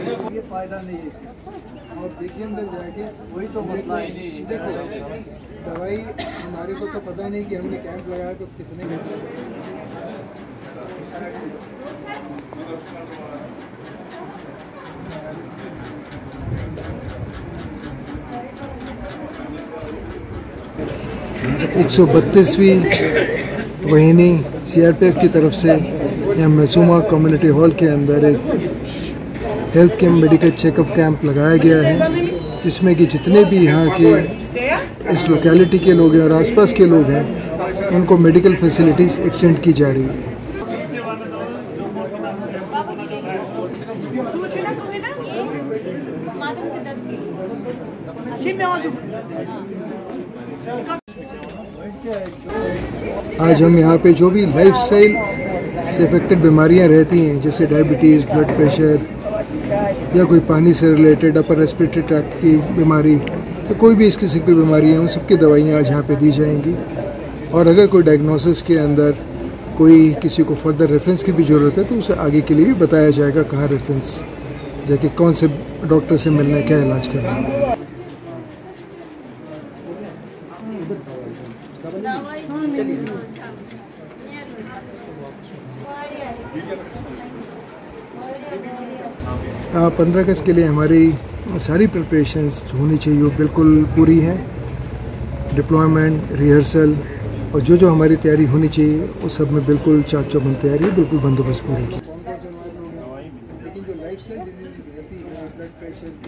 फ़ायदा नहीं है और देखिए अंदर जाके वही तो मसला है। देखो दवाई हमारे को तो पता नहीं कि हमने कैंप लगाया तो कितने एक सौ बत्तीसवीं वहीनी सीआरपीएफ की तरफ़ से यहाँ मसूमा कम्युनिटी हॉल के अंदर एक health camp medical checkup camp लगाया गया है, जिसमें कि जितने भी यहाँ के इस लोकेलिटी के लोग हैं और आसपास के लोग हैं, उनको मेडिकल फैसिलिटीज़ एक्सटेंड की जा रही है? आज हम यहाँ पे जो भी लाइफ स्टाइल से इफेक्टेड बीमारियाँ रहती हैं, जैसे डायबिटीज़ ब्लड प्रेशर या कोई पानी से रिलेटेड अपर रेस्पिरेटरी ट्रैक्ट की बीमारी तो कोई भी इस किस्म की बीमारी है, उन सबकी दवाइयाँ आज यहाँ पे दी जाएँगी। और अगर कोई डायग्नोसिस के अंदर कोई किसी को फर्दर रेफरेंस की भी ज़रूरत है तो उसे आगे के लिए भी बताया जाएगा कहाँ रेफरेंस जाके कौन से डॉक्टर से मिलना है, क्या इलाज करना है। पंद्रह अगस्त के लिए हमारी सारी प्रिपरेशंस होनी चाहिए, वो बिल्कुल पूरी है। डिप्लॉयमेंट रिहर्सल और जो जो हमारी तैयारी होनी चाहिए उस सब में बिल्कुल चाक चौबंद तैयारी बिल्कुल बंदोबस्त पूरी की ब्लड प्रेशर